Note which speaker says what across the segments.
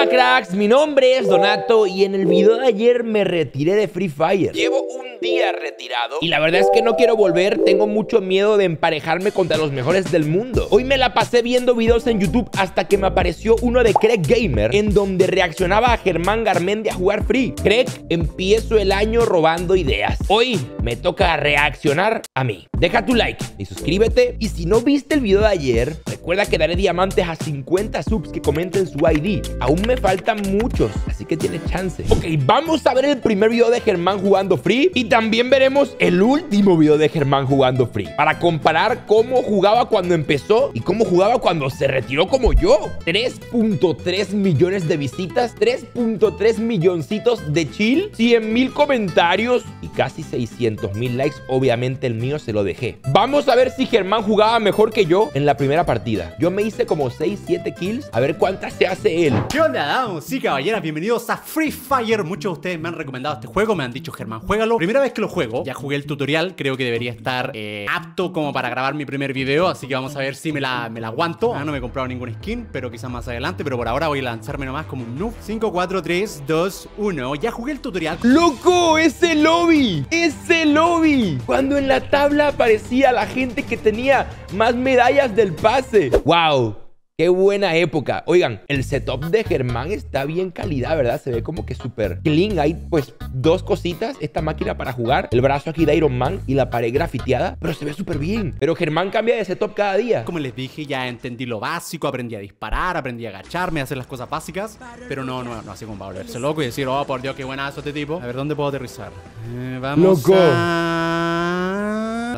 Speaker 1: Hola cracks, mi nombre es Donato y en el video de ayer me retiré de Free Fire. Llevo un día retirado y la verdad es que no quiero volver, tengo mucho miedo de emparejarme contra los mejores del mundo. Hoy me la pasé viendo videos en YouTube hasta que me apareció uno de Craig Gamer en donde reaccionaba a Germán Garmendia a jugar Free. Craig, empiezo el año robando ideas. Hoy me toca reaccionar a mí. Deja tu like y suscríbete y si no viste el video de ayer, recuerda que daré diamantes a 50 subs que comenten su ID. Aún me faltan muchos, así que tienes chance. Ok, vamos a ver el primer video de Germán jugando Free y también veremos el último video de Germán jugando Free para comparar cómo jugaba cuando empezó y cómo jugaba cuando se retiró como yo. 3.3 millones de visitas, 3.3 milloncitos de chill, 100 mil comentarios y casi 600 mil likes. Obviamente el mío se lo dejé. Vamos a ver si Germán jugaba mejor que yo en la primera partida. Yo me hice como 6, 7 kills. A ver cuántas se hace él.
Speaker 2: ¿Qué onda, damas y caballeras? Bienvenidos a Free Fire. Muchos de ustedes me han recomendado este juego, me han dicho, Germán, juégalo. Primera vez que lo juego, ya jugué el tutorial, creo que debería estar eh, apto como para grabar mi primer video, así que vamos a ver si me la, me la aguanto. Ah, no me he comprado ningún skin, pero quizás más adelante, pero por ahora voy a lanzarme nomás como un noob. 5, 4, 3, 2, 1. Ya jugué el tutorial.
Speaker 1: ¡Loco! ¡Ese lobby! ¡Ese lobby! Cuando en la tabla aparecía la gente que tenía más medallas del pase. ¡Wow! Qué buena época. Oigan, el setup de Germán está bien calidad, ¿verdad? Se ve como que súper clean. Hay pues dos cositas. Esta máquina para jugar, el brazo aquí de Iron Man y la pared grafiteada. Pero se ve súper bien. Pero Germán cambia de setup cada día.
Speaker 2: Como les dije, ya entendí lo básico, aprendí a disparar, aprendí a agacharme, a hacer las cosas básicas. Pero no, no, no así como para volverse loco y decir, oh, por Dios, qué buenazo este tipo. A ver, ¿dónde puedo aterrizar? Eh, vamos
Speaker 1: Loco.
Speaker 2: a...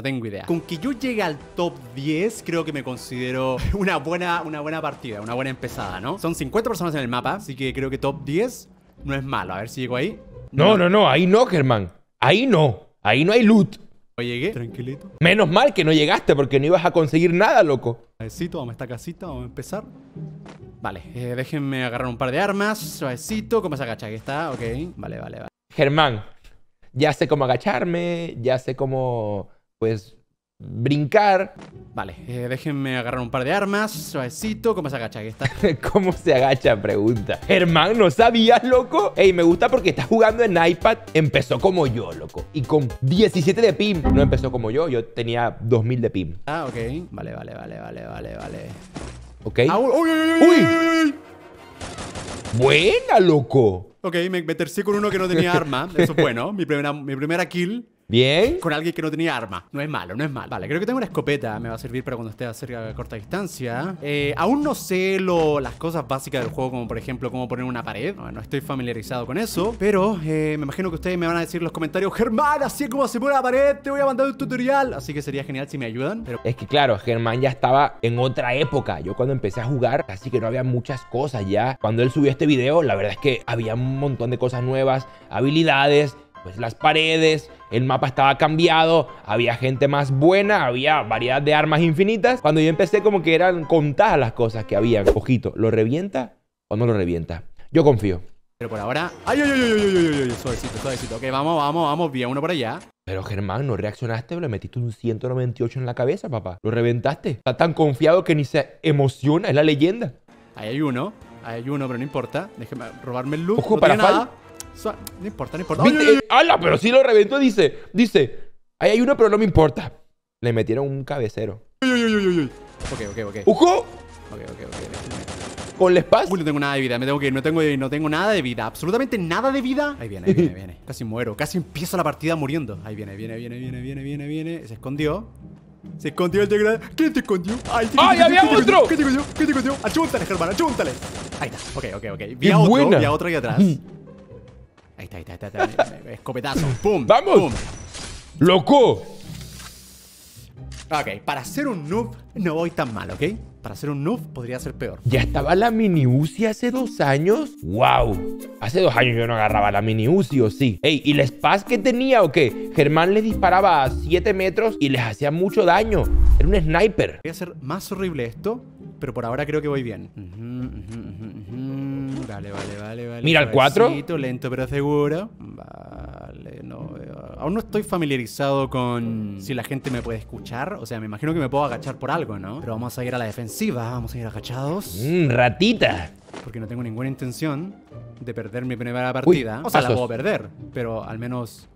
Speaker 2: No tengo idea. Con que yo llegue al top 10, creo que me considero una buena, una buena partida, una buena empezada, ¿no? Son 50 personas en el mapa, así que creo que top 10 no es malo. A ver si llego ahí.
Speaker 1: No, no, no. Ahí no, Germán. Ahí no. Ahí no hay loot.
Speaker 2: ¿No llegué? Tranquilito.
Speaker 1: Menos mal que no llegaste porque no ibas a conseguir nada, loco.
Speaker 2: Suavecito, vamos a esta casita, vamos a empezar. Vale, eh, déjenme agarrar un par de armas. Suavecito, ¿cómo se agacha? Aquí está, ok. Vale, vale, vale.
Speaker 1: Germán, ya sé cómo agacharme, ya sé cómo, pues, brincar.
Speaker 2: Vale, eh, déjenme agarrar un par de armas. Suavecito, ¿cómo se agacha? Aquí está.
Speaker 1: ¿Cómo se agacha? Pregunta. Germán, ¿no sabías, loco? Ey, me gusta porque está jugando en iPad. Empezó como yo, loco. Y con 17 de PIM. No empezó como yo. Yo tenía 2000 de PIM.
Speaker 2: Ah, ok. Vale, vale, vale, vale, vale, vale.
Speaker 1: ¿Ok?
Speaker 2: Ah, uy, uy, uy.
Speaker 1: Buena, loco.
Speaker 2: Ok, me, me tercí con uno que no tenía arma. Eso es bueno. Mi primera, mi primera kill
Speaker 1: Bien.
Speaker 2: con alguien que no tenía arma. No es malo, no es malo. Vale, creo que tengo una escopeta. Me va a servir para cuando esté a cerca a corta distancia. Eh, aún no sé lo, las cosas básicas del juego, como por ejemplo cómo poner una pared. No, no estoy familiarizado con eso. Pero eh, me imagino que ustedes me van a decir en los comentarios, Germán, así es como se pone la pared, te voy a mandar un tutorial. Así que sería genial si me ayudan. Pero
Speaker 1: Es que claro, Germán ya estaba en otra época. Yo cuando empecé a jugar, casi que no había muchas cosas ya. Cuando él subió este video, la verdad es que había un montón de cosas nuevas, habilidades, pues las paredes, el mapa estaba cambiado, había gente más buena, había variedad de armas infinitas. Cuando yo empecé como que eran contadas las cosas que habían. Ojito, ¿lo revienta o no lo revienta? Yo confío.
Speaker 2: Pero por ahora. ¡Ay, ay, ay, ay, ay, ay, ay! Suavecito, suavecito. Ok, vamos, vamos, vamos. Bien, uno por allá.
Speaker 1: Pero Germán, no reaccionaste, le metiste un 198 en la cabeza, papá. Lo reventaste. Está tan confiado que ni se emociona, es la leyenda.
Speaker 2: Ahí hay uno. Ahí hay uno, pero no importa. Déjeme robarme el loot.
Speaker 1: Ojo,
Speaker 2: no
Speaker 1: para
Speaker 2: tiene nada. No importa, no importa.
Speaker 1: ¿Viste? ¡Hala! Pero sí lo reventó, dice. Dice, ahí hay uno, pero no me importa. Le metieron un cabecero.
Speaker 2: Ay, ay, ay, ay. Ok, ok, ok.
Speaker 1: ¡Ojo!
Speaker 2: Ok, ok, ok.
Speaker 1: Con la espada.
Speaker 2: Uy, no tengo nada de vida. Me tengo que ir. No tengo, no tengo nada de vida. Absolutamente nada de vida. Ahí viene, ahí viene, ahí viene. Casi muero. Casi empiezo la partida muriendo. Ahí viene, viene, viene, viene, viene, viene, viene. Se escondió. Se escondió el degradado. ¿Quién te escondió? Ay, ¿quién te
Speaker 1: ¡Ay,
Speaker 2: escondió?
Speaker 1: había
Speaker 2: ¿Quién te
Speaker 1: otro!
Speaker 2: ¿Quién te escondió? ¿Quién te escondió? Achúntale, Germán, achúntale. Ahí está. Ok, ok, ok. Vi
Speaker 1: ¡Qué
Speaker 2: a otro,
Speaker 1: buena!
Speaker 2: vi a otro ahí atrás. Ahí está, ahí está, ahí está. ahí está. Escopetazo. ¡Pum!
Speaker 1: ¡Vamos!
Speaker 2: ¡Pum!
Speaker 1: ¡Loco!
Speaker 2: Ok, para ser un noob no voy tan mal, ¿ok? Para ser un noob podría ser peor.
Speaker 1: ¿Ya estaba la mini Uzi hace dos años? ¡Wow! Hace dos años yo no agarraba la mini Uzi, ¿o sí? Ey, ¿y la spaz que tenía o qué? Germán les disparaba a 7 metros y les hacía mucho daño. Era un sniper.
Speaker 2: Voy a hacer más horrible esto, pero por ahora creo que voy bien. Vale, vale, vale, vale.
Speaker 1: Mira el cuatro.
Speaker 2: Suavecito, Lento pero seguro. Vale, no veo. Aún no estoy familiarizado con si la gente me puede escuchar. O sea, me imagino que me puedo agachar por algo, ¿no? Pero vamos a ir a la defensiva. Vamos a ir agachados.
Speaker 1: Mmm, ratita.
Speaker 2: Porque no tengo ninguna intención de perder mi primera partida. o sea, la puedo perder, pero al menos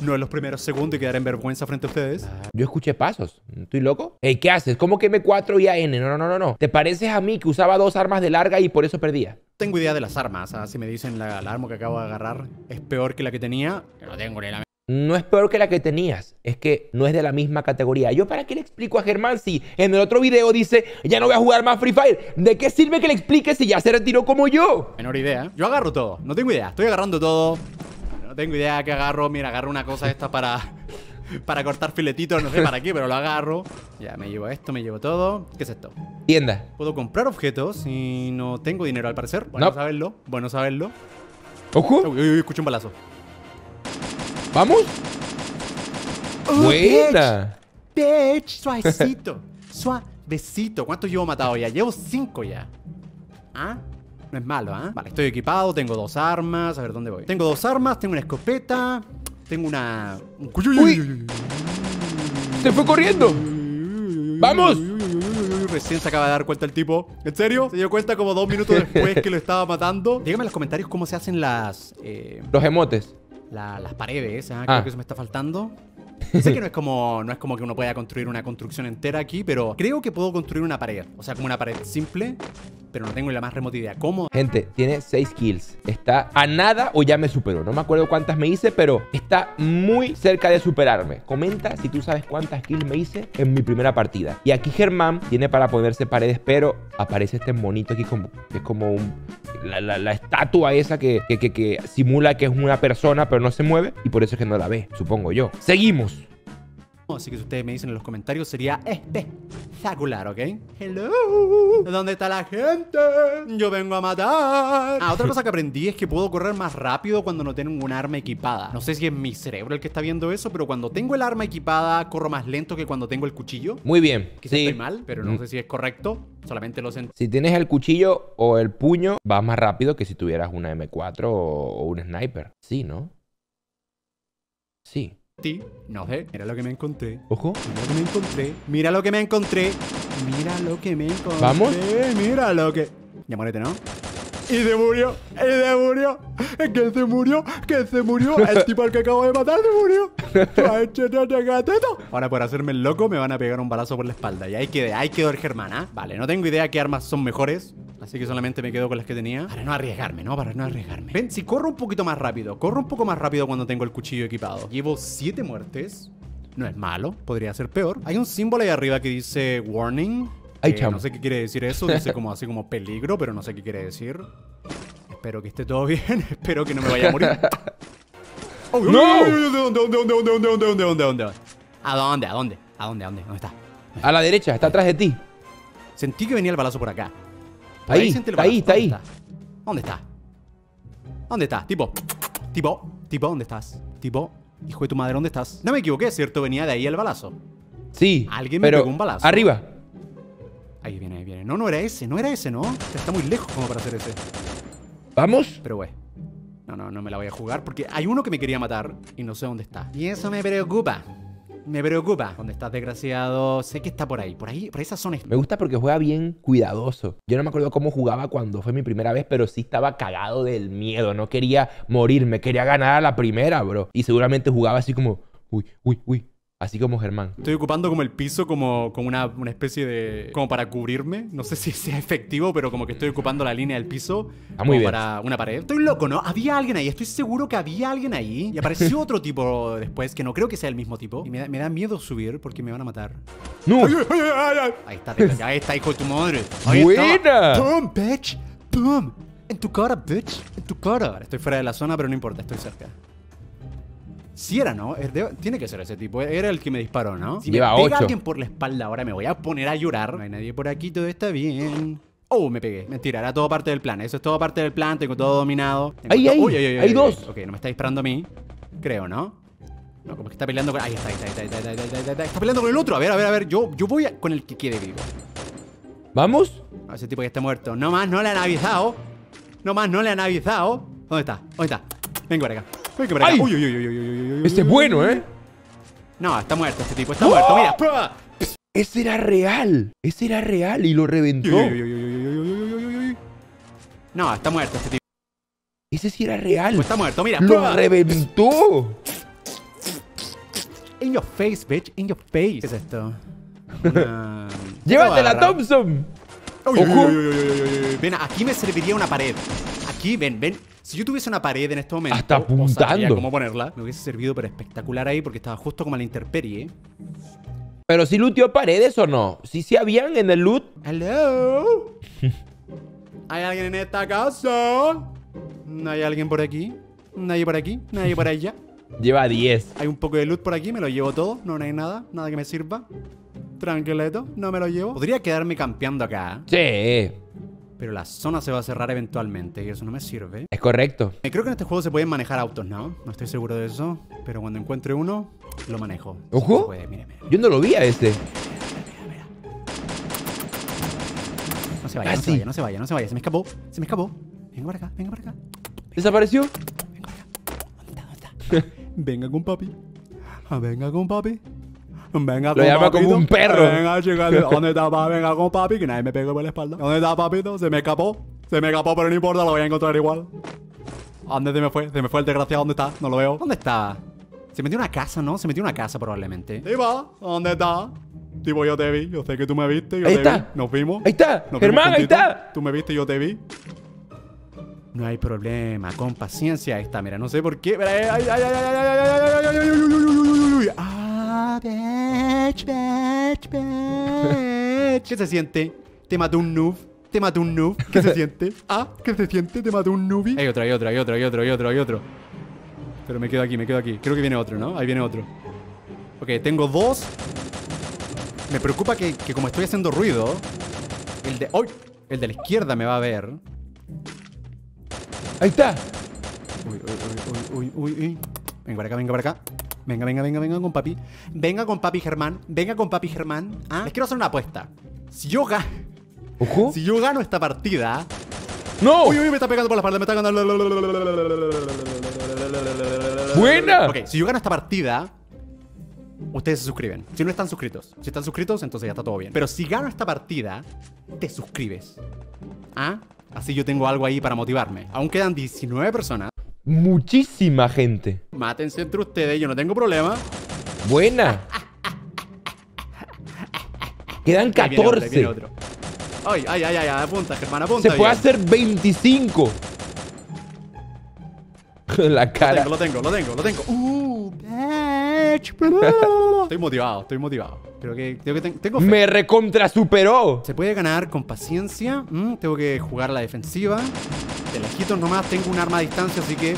Speaker 2: no en los primeros segundos y quedar en vergüenza frente a ustedes.
Speaker 1: Yo escuché pasos. ¿Estoy loco? Ey, ¿qué haces? ¿Cómo que M4 y AN? No, no, no, no. ¿Te pareces a mí que usaba dos armas de larga y por eso perdía?
Speaker 2: Tengo idea de las armas. ¿ah? Si me dicen la, la, arma que acabo de agarrar es peor que la que tenía, no tengo ni la
Speaker 1: no es peor que la que tenías, es que no es de la misma categoría. ¿Yo para qué le explico a Germán si en el otro video dice, ya no voy a jugar más Free Fire? ¿De qué sirve que le explique si ya se retiró como yo?
Speaker 2: Menor idea. Yo agarro todo, no tengo idea, estoy agarrando todo. No tengo idea que agarro, mira, agarro una cosa esta para... Para cortar filetitos, no sé para qué, pero lo agarro. Ya, me llevo esto, me llevo todo. ¿Qué es esto?
Speaker 1: Tienda.
Speaker 2: Puedo comprar objetos y no tengo dinero al parecer. Bueno saberlo, bueno saberlo.
Speaker 1: Ojo.
Speaker 2: Uy, uy, uy, escucho un balazo.
Speaker 1: ¿Vamos? Oh, Buena.
Speaker 2: Bitch, suavecito. suavecito. ¿Cuántos llevo matado ya? Llevo cinco ya. ¿Ah? No es malo, ¿ah? Vale, estoy equipado, tengo dos armas. A ver, ¿dónde voy? Tengo dos armas, tengo una escopeta. Tengo una...
Speaker 1: Uy. ¡Se fue corriendo! ¡Vamos!
Speaker 2: Recién se acaba de dar cuenta el tipo. ¿En serio? Se dio cuenta como dos minutos después que lo estaba matando. Dígame en los comentarios cómo se hacen las...
Speaker 1: Eh... Los emotes
Speaker 2: las paredes, ¿ah? creo ah. que eso me está faltando. Sé que no es como no es como que uno pueda construir una construcción entera aquí, pero creo que puedo construir una pared. O sea, como una pared simple, pero no tengo la más remota idea. ¿Cómo?
Speaker 1: Gente, tiene 6 kills. Está a nada o ya me superó. No me acuerdo cuántas me hice, pero está muy cerca de superarme. Comenta si tú sabes cuántas kills me hice en mi primera partida. Y aquí Germán tiene para ponerse paredes, pero aparece este monito aquí como, que es como un, la, estatua esa que, que, que simula que es una persona, pero no se mueve. Y por eso es que no la ve, supongo yo. Seguimos.
Speaker 2: Así que si ustedes me dicen en los comentarios sería espectacular, ¿ok? Hello, ¿dónde está la gente? Yo vengo a matar. Ah, otra cosa que aprendí es que puedo correr más rápido cuando no tengo un arma equipada. No sé si es mi cerebro el que está viendo eso, pero cuando tengo el arma equipada corro más lento que cuando tengo el cuchillo.
Speaker 1: Muy bien.
Speaker 2: Quizás estoy mal, pero no mm. sé si es correcto. Solamente lo sé.
Speaker 1: Si tienes el cuchillo o el puño, vas más rápido que si tuvieras una M4 o un sniper. Sí, ¿no? Sí.
Speaker 2: No sé, mira lo que me encontré.
Speaker 1: Ojo.
Speaker 2: Mira lo que me encontré. Mira lo que me encontré. Mira lo que me encontré.
Speaker 1: Vamos.
Speaker 2: Mira lo que. Ya muérete, ¿no? Y se murió. Y se murió. Que se murió. Que se murió. El tipo al que acabo de matar se murió. Ahora por hacerme el loco me van a pegar un balazo por la espalda. Y ahí quedé. Ahí quedó el Germán, ¿ah? Vale, no tengo idea qué armas son mejores. Así que solamente me quedo con las que tenía Para no arriesgarme, ¿no? Para no arriesgarme Ven, si corro un poquito más rápido Corro un poco más rápido cuando tengo el cuchillo equipado Llevo 7 muertes No es malo, podría ser peor Hay un símbolo ahí arriba que dice Warning
Speaker 1: Ay,
Speaker 2: No sé qué quiere decir eso Dice como así como peligro, pero no sé qué quiere decir Espero que esté todo bien Espero que no me vaya a morir
Speaker 1: ¡No!
Speaker 2: ¿Dónde, dónde, dónde, dónde, dónde, dónde, dónde, dónde? ¿A dónde? ¿A dónde? ¿A dónde? ¿A dónde? ¿Dónde está?
Speaker 1: A la derecha, está atrás de ti
Speaker 2: Sentí que venía el balazo por acá
Speaker 1: ahí, está ahí, está ahí.
Speaker 2: ¿Dónde está? ¿Dónde está? Tipo, tipo, tipo, ¿dónde estás? Tipo, hijo de tu madre, ¿dónde estás? No me equivoqué, ¿cierto? Venía de ahí el balazo.
Speaker 1: Sí.
Speaker 2: Alguien me pegó un balazo.
Speaker 1: Arriba.
Speaker 2: Ahí viene, ahí viene. No, no era ese, no era ese, ¿no? Está muy lejos como para hacer ese.
Speaker 1: ¿Vamos?
Speaker 2: Pero, güey. No, no, no me la voy a jugar porque hay uno que me quería matar y no sé dónde está. Y eso me preocupa. Me preocupa. ¿Dónde estás, desgraciado? Sé que está por ahí. Por ahí, por esa zona.
Speaker 1: Me gusta porque juega bien cuidadoso. Yo no me acuerdo cómo jugaba cuando fue mi primera vez, pero sí estaba cagado del miedo. No quería morirme, quería ganar a la primera, bro. Y seguramente jugaba así como, uy, uy, uy. Así como Germán.
Speaker 2: Estoy ocupando como el piso como, como una, una, especie de... Como para cubrirme. No sé si sea efectivo, pero como que estoy ocupando la línea del piso.
Speaker 1: Ah, muy bien.
Speaker 2: para una pared. Estoy loco, ¿no? Había alguien ahí. Estoy seguro que había alguien ahí. Y apareció otro tipo después, que no creo que sea el mismo tipo. Y me da, me da miedo subir porque me van a matar.
Speaker 1: ¡No!
Speaker 2: ahí está, ahí está, hijo de tu madre.
Speaker 1: ¡Buena!
Speaker 2: ¡Pum, bitch! ¡Pum! En tu cara, bitch. En tu cara. Estoy fuera de la zona, pero no importa. Estoy cerca. Si era, ¿no? Tiene que ser ese tipo. Era el que me disparó, ¿no? Si
Speaker 1: Lleva
Speaker 2: me
Speaker 1: pega
Speaker 2: alguien por la espalda ahora me voy a poner a llorar. No hay nadie por aquí, todo está bien. Oh, me pegué. Mentira, era todo parte del plan. Eso es todo parte del plan. Tengo todo dominado.
Speaker 1: ¡Ay, ay! hay dos!
Speaker 2: Ok, no me está disparando a mí. Creo, ¿no? No, como que está peleando con... Ahí está, ahí está, ahí está, ahí está, ahí está, está, peleando con el otro. A ver, a ver, a ver. Yo, yo voy con el que quede vivo.
Speaker 1: ¿Vamos?
Speaker 2: A ese tipo que está muerto. No más, no le han avisado. No más, no le han avisado. ¿Dónde está? ¿Dónde está? Vengo para acá.
Speaker 1: Uy, uy, uy, uy, Este es bueno, ¿eh?
Speaker 2: No, está muerto este tipo, está muerto, mira.
Speaker 1: Ese era real. Ese era real y lo reventó.
Speaker 2: No, está muerto este tipo.
Speaker 1: Ese sí era real.
Speaker 2: Pues está muerto, mira.
Speaker 1: ¡Lo
Speaker 2: prueba.
Speaker 1: reventó!
Speaker 2: In your face, bitch. In your face. ¿Qué es esto? Una-
Speaker 1: ¡Llévatela. Thompson! Ojo.
Speaker 2: uy, uy, uy, uy, uy, uy. Ven, aquí me serviría una pared. Aquí, ven, ven. Si yo tuviese una pared en este momento,
Speaker 1: Hasta apuntando.
Speaker 2: cómo ponerla, me hubiese servido pero espectacular ahí porque estaba justo como a la intemperie.
Speaker 1: ¿Pero si looteó paredes o no? ¿Sí se habían en el loot?
Speaker 2: Hello. ¿Hay alguien en esta casa? ¿No hay alguien por aquí? ¿Nadie por aquí? ¿Nadie por allá?
Speaker 1: Lleva 10.
Speaker 2: Hay un poco de loot por aquí, me lo llevo todo. No, no hay nada, nada que me sirva. Tranquileto, no me lo llevo. Podría quedarme campeando acá,
Speaker 1: Sí,
Speaker 2: pero la zona se va a cerrar eventualmente y eso no me sirve.
Speaker 1: es correcto.
Speaker 2: Eh, Creo que en este juego se pueden manejar autos, ¿no? No estoy seguro de eso, pero cuando encuentre uno, lo manejo.
Speaker 1: Ojo.
Speaker 2: puede, mire.
Speaker 1: Yo no lo vi a este.
Speaker 2: No se vaya, no se vaya, no se vaya, no se vaya. Se me escapó, se me escapó. Venga para acá, venga para acá.
Speaker 1: ¿Desapareció?
Speaker 2: ¿Dónde está? ¿Dónde está? Venga con papi. Ah, Venga con papi. Venga
Speaker 1: Lo llama como un perro.
Speaker 2: Venga, chica. ¿Dónde está papi? Venga con papi, que nadie me pegue por la espalda. ¿Dónde está papito? Se me escapó. Se me escapó, pero no importa, lo voy a encontrar igual. ¿A ¿Dónde se me fue? Se me fue el desgraciado. ¿Dónde está? No lo veo. ¿Dónde está? Se metió en una casa, ¿no? Se metió en una casa probablemente. Diva, ¿dónde está? Tipo, yo te vi. Yo sé que tú me viste. Yo
Speaker 1: Ahí
Speaker 2: te
Speaker 1: está.
Speaker 2: vi. Nos vimos.
Speaker 1: Ahí está.
Speaker 2: Nos
Speaker 1: Germán, ahí está.
Speaker 2: Tú me viste y yo te vi. No hay problema, con paciencia. Ahí está, mira, no sé por qué. Ah, bitch, bitch, bitch. ¿Qué se siente? Te mató un noob. Te mató un noob. ¿Qué se siente? Ah, ¿qué se siente? Te mató un noobie. Hay otro, hay otro, hay otro, hay otro, hay otro, hay otro. Pero me quedo aquí, me quedo aquí. Creo que viene otro, ¿no? Ahí viene otro. Ok, tengo dos. Me preocupa que, que como estoy haciendo ruido, el de. ¡Ay! El de la izquierda me va a ver.
Speaker 1: Ahí está.
Speaker 2: Uy, uy, uy, uy, uy, uy. Venga para acá, venga para acá. Venga, venga, venga, venga con papi. Venga con papi Germán. Venga con papi Germán. ¿Ah? Les quiero hacer una apuesta. Si yo, ga-
Speaker 1: Ojo.
Speaker 2: si yo gano esta partida.
Speaker 1: ¡No!
Speaker 2: Uy, uy, me está pegando por la espalda, me está ganando.
Speaker 1: ¡Buena!
Speaker 2: Ok, si yo gano esta partida, ustedes se suscriben. Si no están suscritos. Si están suscritos, entonces ya está todo bien. Pero si gano esta partida, te suscribes. ¿Ah? Así yo tengo algo ahí para motivarme. Aún quedan 19 personas.
Speaker 1: Muchísima gente.
Speaker 2: Mátense entre ustedes, yo no tengo problema.
Speaker 1: Buena. Quedan
Speaker 2: Ahí viene otro, ahí
Speaker 1: 14.
Speaker 2: viene otro. Ay, ay, ay, ay, apunta, Germán, apunta.
Speaker 1: Se puede hacer 25. La
Speaker 2: Lo
Speaker 1: cara.
Speaker 2: tengo, lo tengo, lo tengo, lo tengo. Uh, bitch. estoy motivado, estoy motivado. Creo que, creo que ten- tengo fe.
Speaker 1: Me recontra superó.
Speaker 2: Se puede ganar con paciencia. Mm, tengo que jugar a la defensiva. De lejitos nomás tengo un arma a distancia, así que.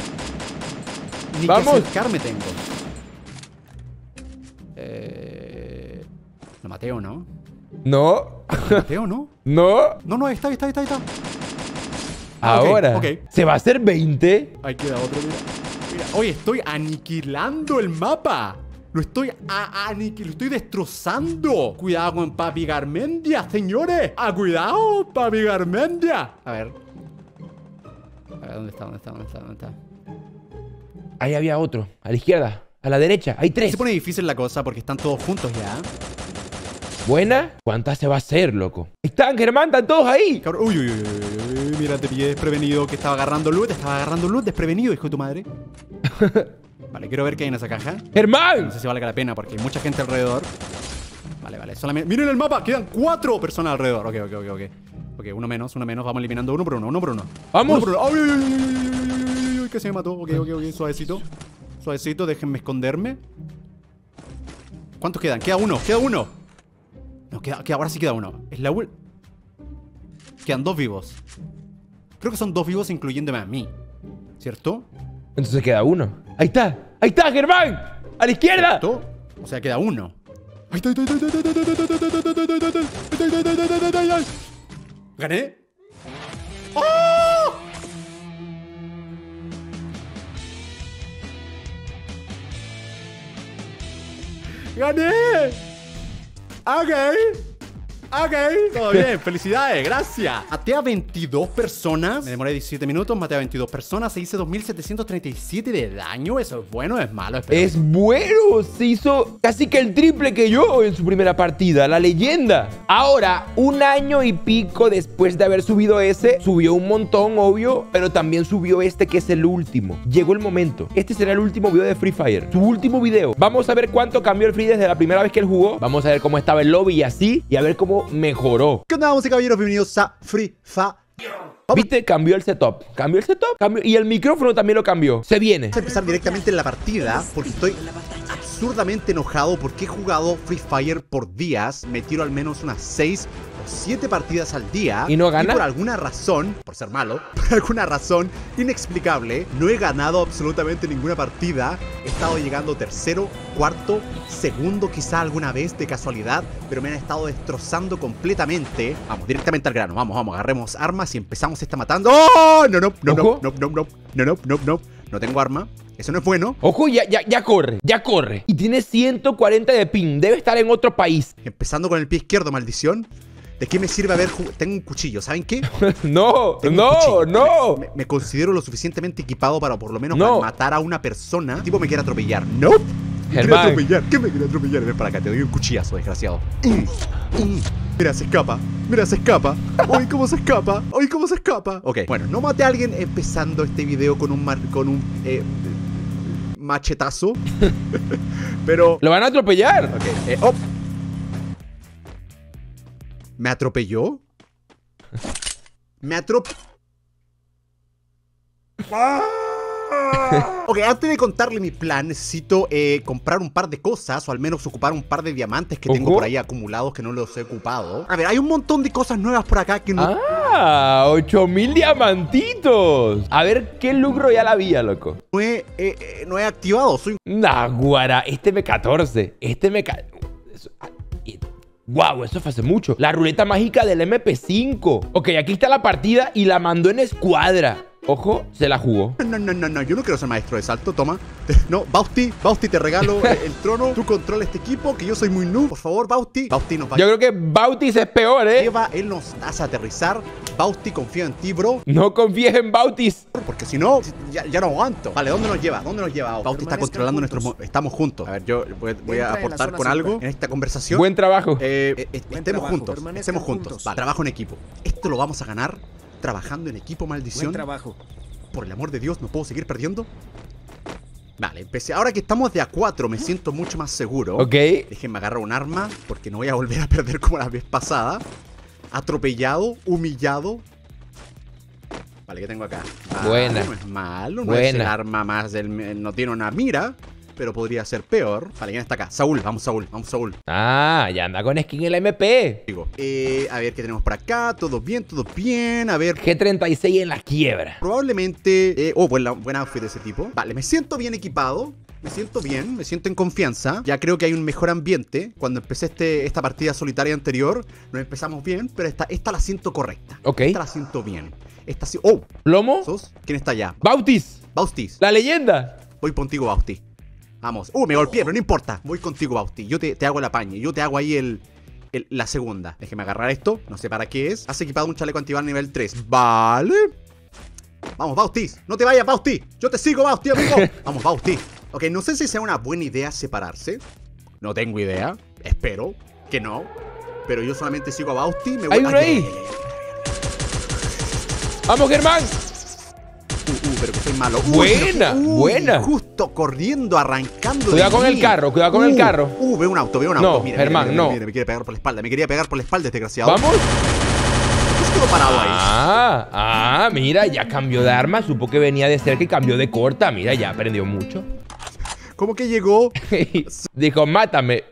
Speaker 2: Ni
Speaker 1: Vamos.
Speaker 2: que acercarme tengo. Eh. Lo maté o no?
Speaker 1: No.
Speaker 2: ¿Lo maté o no?
Speaker 1: No.
Speaker 2: No, no, ahí está, ahí está, ahí está. Ahí está. Ah,
Speaker 1: Ahora.
Speaker 2: ok.
Speaker 1: ¿Se va a hacer 20?
Speaker 2: Ahí queda otro, mira. Mira, oye, estoy aniquilando el mapa. Lo estoy a aniqui- lo estoy destrozando. Cuidado con Papi Garmendia, señores. Ah, cuidado, Papi Garmendia. A ver. A ver, ¿dónde está? ¿Dónde está? ¿Dónde está? ¿Dónde está?
Speaker 1: Ahí había otro. A la izquierda. A la derecha. Hay tres.
Speaker 2: Se pone difícil la cosa porque están todos juntos ya.
Speaker 1: ¿Buena? ¿Cuántas se va a hacer, loco? Ahí están, Germán. Están todos ahí.
Speaker 2: Cabrón, uy, uy, uy, uy, uy, mira, te pillé desprevenido que estaba agarrando loot, estaba agarrando loot desprevenido, hijo de tu madre. vale, quiero ver qué hay en esa caja. No
Speaker 1: Germán.
Speaker 2: sé si vale la pena porque hay mucha gente alrededor. Vale, vale. Solamente. Miren el mapa, quedan cuatro personas alrededor. Ok, ok, ok, ok. Ok, uno menos, uno menos. Vamos eliminando uno por uno, uno por uno.
Speaker 1: Vamos.
Speaker 2: Uno por uno. Ay, ay, ay, ay, ay, ay, ay, ay, que se me mató. Ok, ok, ok. Suavecito. Suavecito, déjenme esconderme. ¿Cuántos quedan? Queda uno, queda uno. No, queda, queda- ahora sí queda uno. Es la Quedan dos vivos. Creo que son dos vivos incluyéndome a mí. ¿Cierto?
Speaker 1: Entonces queda uno. Ahí está. Ahí está, Germán. A la izquierda.
Speaker 2: ¿Cierto? O sea, queda uno. Ahí está, ahí está, ahí está, ahí está, ahí está, ahí está, ahí está, ahí está, ahí está, ahí está, ahí está, ahí está, ahí está, ahí está, ahí está. Regardez. Oh! Ok Ok, todo bien, felicidades, gracias. Maté a 22 personas. Me demoré 17 minutos, maté a 22 personas. Se hice 2737 de daño. Eso es bueno, es malo. Espero.
Speaker 1: Es bueno, se hizo casi que el triple que yo en su primera partida, la leyenda. Ahora, un año y pico después de haber subido ese, subió un montón, obvio, pero también subió este que es el último. Llegó el momento. Este será el último video de Free Fire. Su último video. Vamos a ver cuánto cambió el Free desde la primera vez que él jugó. Vamos a ver cómo estaba el lobby y así, y a ver cómo mejoró.
Speaker 2: ¿Qué onda, damas y caballeros? Bienvenidos a Free Fire.
Speaker 1: ¿Viste? Cambió el setup. Cambió el setup. Cambió. Y el micrófono también lo cambió. Se viene.
Speaker 2: Vamos a empezar directamente en la partida porque estoy absurdamente enojado porque he jugado Free Fire por días. Me tiro al menos unas 6 o 7 partidas al día.
Speaker 1: ¿Y no gana?
Speaker 2: por alguna razón, por ser malo, por alguna razón inexplicable, no he ganado absolutamente ninguna partida. He estado llegando tercero, cuarto, segundo quizá alguna vez de casualidad, pero me han estado destrozando completamente. Vamos, directamente al grano. Vamos, vamos, agarremos armas y empezamos esta matando. ¡Oh! No, no, no, no,
Speaker 1: Ojo.
Speaker 2: no, no, no, no, no, no, no. No tengo arma. Eso no es bueno.
Speaker 1: Ojo, ya, ya, ya corre, ya corre. Y tiene 140 de ping. Debe estar en otro país.
Speaker 2: Empezando con el pie izquierdo, maldición. ¿De qué me sirve haber jugado? Tengo un cuchillo, ¿saben qué?
Speaker 1: no, no, no.
Speaker 2: Me, me considero lo suficientemente equipado para por lo menos
Speaker 1: No.
Speaker 2: matar a una persona. El tipo me quiere atropellar. No. Me quiere atropellar. ¿Qué me quiere atropellar? Ven para acá, te doy un cuchillazo, desgraciado. Mira, se escapa. Mira, se escapa. Oye, cómo se escapa. Oye, cómo se escapa. Ok, bueno, no maté a alguien empezando este video con un, mar- con un eh, machetazo. Pero
Speaker 1: Lo van a atropellar.
Speaker 2: Ok, eh, oh. ¿Me atropelló? Me atropelló. Ok, antes de contarle mi plan, necesito eh, comprar un par de cosas o al menos ocupar un par de diamantes que tengo
Speaker 1: Ojo.
Speaker 2: por ahí acumulados que no los he ocupado. A ver, hay un montón de cosas nuevas por acá que no.
Speaker 1: Ah, 8000 diamantitos. A ver qué lucro ya la había, loco.
Speaker 2: no he, eh, eh, no he activado. Soy
Speaker 1: Naguara, este M14. Este me Wow, eso fue hace mucho. La ruleta mágica del MP5. Ok, aquí está la partida y la mandó en escuadra. Ojo, se la jugó.
Speaker 2: No, no, no, no, yo no quiero ser maestro de salto, toma. No, Bausti, Bausti, te regalo el trono. Tú controla este equipo, que yo soy muy noob. Por favor, Bausti. Bausti nos va
Speaker 1: Yo creo que Bautis es peor, ¿eh?
Speaker 2: lleva, él nos hace aterrizar. Bausti, confío en ti, bro.
Speaker 1: No confíes en Bautis.
Speaker 2: Porque si no, ya, ya no aguanto. Vale, ¿dónde nos lleva? ¿Dónde nos lleva? Bauti está
Speaker 3: Permanezcan
Speaker 2: controlando nuestros... Estamos juntos. A ver, yo voy, voy a aportar con algo en esta conversación.
Speaker 1: Buen trabajo.
Speaker 2: Eh,
Speaker 3: Buen
Speaker 2: estemos
Speaker 3: trabajo,
Speaker 2: juntos. Estemos juntos.
Speaker 3: juntos.
Speaker 2: Vale, trabajo en equipo. Esto lo vamos a ganar trabajando en equipo,
Speaker 3: Buen
Speaker 2: maldición.
Speaker 3: trabajo.
Speaker 2: Por el amor de Dios, ¿no puedo seguir perdiendo? Vale, empecé. Ahora que estamos de a 4, me siento mucho más seguro.
Speaker 1: Ok.
Speaker 2: Déjenme agarrar un arma, porque no voy a volver a perder como la vez pasada. Atropellado, humillado. Vale, ¿qué tengo acá? Vale,
Speaker 1: Buena.
Speaker 2: No es malo, no es el
Speaker 1: Buena.
Speaker 2: arma más del... No tiene una mira, pero podría ser peor. Vale, ¿quién está acá? Saúl, vamos Saúl, vamos Saúl.
Speaker 1: Ah, ya anda con skin en la MP.
Speaker 2: Digo, eh, a ver qué tenemos por acá. Todo bien, todo bien. A ver,
Speaker 1: G36 en la quiebra.
Speaker 2: Probablemente. eh, oh, buen, buen outfit de ese tipo. Vale, me siento bien equipado. Me siento bien, me siento en confianza. Ya creo que hay un mejor ambiente. Cuando empecé este, esta partida solitaria anterior, nos empezamos bien, pero esta, esta la siento correcta.
Speaker 1: Ok.
Speaker 2: Esta la siento bien. Esta. ¡Oh!
Speaker 1: ¿Lomo?
Speaker 2: ¿Sos? ¿Quién está allá?
Speaker 1: Bautis.
Speaker 2: Baustis.
Speaker 1: La leyenda.
Speaker 2: Voy contigo, Bausti. Vamos. Uh, me golpeé, pero no importa. Voy contigo, Bausti. Yo te, te hago el apañe. Yo te hago ahí el, el- la segunda. Déjeme agarrar esto. No sé para qué es. Has equipado un chaleco antibal nivel 3. Vale. Vamos, Bausti. No te vayas, Bausti. Yo te sigo, Bausti, amigo. Vamos, Bausti. Ok, no sé si sea una buena idea separarse. No tengo idea. Espero que no. Pero yo solamente sigo a Bausti. Me voy
Speaker 1: Hay uno ahí. Vamos, Germán.
Speaker 2: Uh, uh, pero que soy malo. Uh,
Speaker 1: Buena,
Speaker 2: uy,
Speaker 1: buena.
Speaker 2: Justo corriendo, arrancando. de
Speaker 1: Cuidado con el carro, cuidado con el
Speaker 2: Uh,
Speaker 1: carro.
Speaker 2: Uh, veo un auto, veo un
Speaker 1: No,
Speaker 2: auto. Mira,
Speaker 1: Germán,
Speaker 2: mira, mira,
Speaker 1: no.
Speaker 2: mira, me quiere pegar por la espalda. Me quería pegar por la espalda, este desgraciado.
Speaker 1: Vamos. Ah, ah, mira, ya cambió de arma. Supo que venía de cerca y cambió de corta. Mira, ya aprendió mucho.
Speaker 2: ¿Cómo que llegó?
Speaker 1: Dijo, mátame.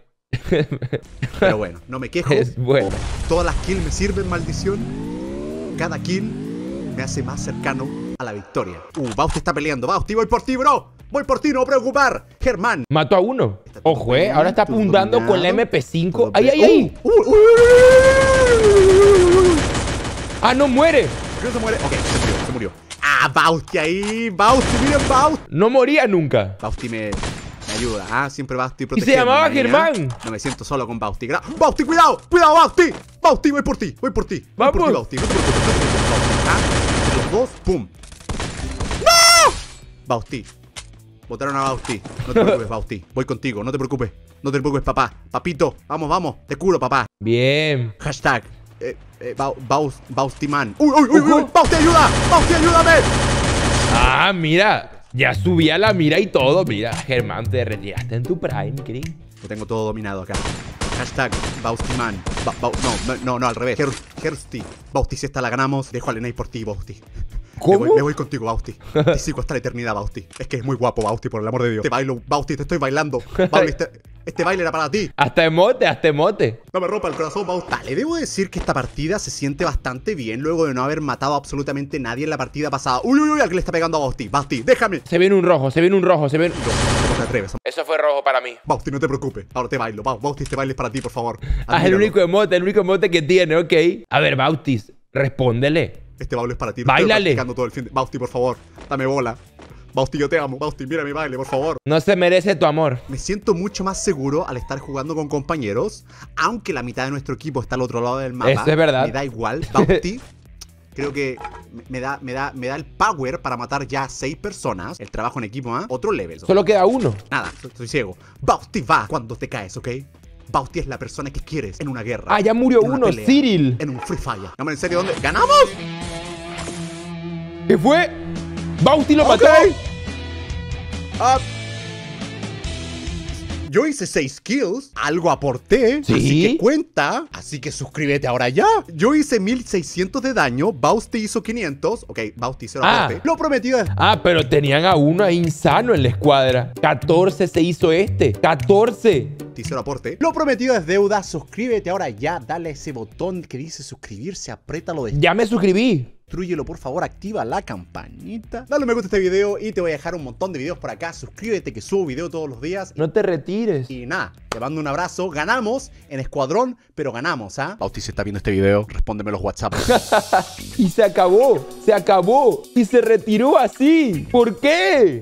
Speaker 2: Pero bueno, no me quejo.
Speaker 1: Es bueno.
Speaker 2: Todas las kills me sirven, maldición. Cada kill me hace más cercano a la victoria. Uh, Bausti está peleando. Bausti, voy por ti, bro. Voy por ti, no preocupar. Germán.
Speaker 1: Mató a uno. Ojo, eh. Ahora está apuntando con la
Speaker 2: dominado,
Speaker 1: MP5.
Speaker 2: todo
Speaker 1: ¡Ay, ay, ay!
Speaker 2: Uh, uh, uh, uh, uh, uh, uh.
Speaker 1: ¡Ah, no muere!
Speaker 2: ¿Por qué se muere? Ok, se murió, se murió. Ah, Bausti ahí. Bausti, miren, Bausti.
Speaker 1: No moría nunca.
Speaker 2: Bausti me, me ayuda, ¿ah? Siempre Bauti
Speaker 1: Y
Speaker 2: protegiendo.
Speaker 1: se llamaba Germán.
Speaker 2: No me siento solo con Bauti. Gra- Bauti, cuidado, cuidado, Bauti. Bauti, voy por ti, voy por ti. Voy por ti, te preocupes, no te preocupes, Bauti, ¿ah? Los dos, pum. ¡No! Bauti. Botaron a Bauti. No te preocupes, Bauti. Voy contigo, no te preocupes. No te preocupes, papá. Papito, vamos, vamos. Te curo, papá.
Speaker 1: Bien.
Speaker 2: Hashtag. Eh, eh, Bau- Baus, Baustiman. ¡Uy, uy, uy, uy!
Speaker 1: Ojo.
Speaker 2: ¡Bauti, ayuda! ¡Bauti, ayúdame!
Speaker 1: Ah, mira. Ya subía la mira y todo. Mira, Germán, te retiraste en tu prime, Crin.
Speaker 2: Lo tengo todo dominado acá. Hashtag Baustiman. Ba- no, no, no, no, al revés. Her- Hersti. Bausti, si esta la ganamos, dejo al Enei por ti, Bausti. Me voy, me voy contigo, Bausti. Te sigo hasta la eternidad, Bausti. Es que es muy guapo, Bausti, por el amor de Dios. Te bailo, Bausti, te estoy bailando. Bausti, este, este baile era para ti.
Speaker 1: Hasta emote, hasta emote.
Speaker 2: No me rompa el corazón, Bausti. Vale, debo decir que esta partida se siente bastante bien luego de no haber matado a absolutamente nadie en la partida pasada. Uy, uy, uy, al que le está pegando a Bausti. Bausti, déjame.
Speaker 1: Se viene un rojo, se viene un rojo, se viene...
Speaker 2: ¿Cómo te atreves?
Speaker 1: Eso fue rojo para mí.
Speaker 2: Bausti, no te preocupes. Ahora te bailo. Bau- Bausti, este baile es para ti, por favor.
Speaker 1: Ah, es el
Speaker 2: Admíralo.
Speaker 1: único emote, el único emote que tiene, ok. A ver, Bautis, respóndele.
Speaker 2: Este baile es para ti.
Speaker 1: Báilale.
Speaker 2: estoy practicando todo el fin de... Bausti, por favor. Dame bola. Bausti, yo te amo. Bausti, mira mi baile, por favor.
Speaker 1: No se merece tu amor.
Speaker 2: Me siento mucho más seguro al estar jugando con compañeros, aunque la mitad de nuestro equipo está al otro lado del mapa.
Speaker 1: Eso es verdad.
Speaker 2: Me da igual. Bauti, creo que me- da, me, da, me da el power para matar ya a seis personas. El trabajo en equipo, ¿ah? Otro level.
Speaker 1: Solo queda uno.
Speaker 2: Nada, soy, soy ciego. Bauti va cuando te caes, ¿ok? Bauti es la persona que quieres en una guerra.
Speaker 1: Ah, ya murió uno,
Speaker 2: pelea,
Speaker 1: Cyril.
Speaker 2: En un Free Fire. No, ¿en serio dónde? ¡Ganamos!
Speaker 1: ¿Qué fue? Bauti lo mató.
Speaker 2: Ah. Yo hice 6 kills, algo aporté,
Speaker 1: ¿Sí?
Speaker 2: así que cuenta, así que suscríbete ahora ya. Yo hice 1600 de daño, Bausti hizo 500, ok, Bausti cero
Speaker 1: Ah.
Speaker 2: aporte. Lo prometido es...
Speaker 1: Ah, pero tenían a uno ahí insano en la escuadra. 14 se hizo este. 14.
Speaker 2: Bausti cero aporte. Lo prometido es deuda, suscríbete ahora ya, dale ese botón que dice suscribirse, apriétalo,
Speaker 1: Ya me suscribí.
Speaker 2: Destrúyelo por favor, activa la campanita. Dale un me gusta a este video y te voy a dejar un montón de videos por acá, suscríbete que subo video todos los días.
Speaker 1: No te retires.
Speaker 2: Y nada, te mando un abrazo. Ganamos en escuadrón, pero ganamos, ¿ah? Bauti, si está viendo este video, respóndeme los WhatsApp.
Speaker 1: Y se acabó. Se acabó. Y se retiró así. ¿Por qué?